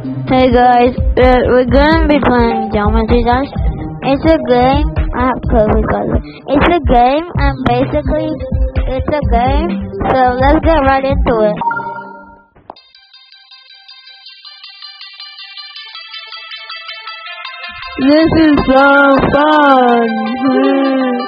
Hey guys, uh, we're gonna be playing Geometry Dash. It's a game. I have COVID color. It's a game, and basically, it's a game. So let's get right into it. This is so fun.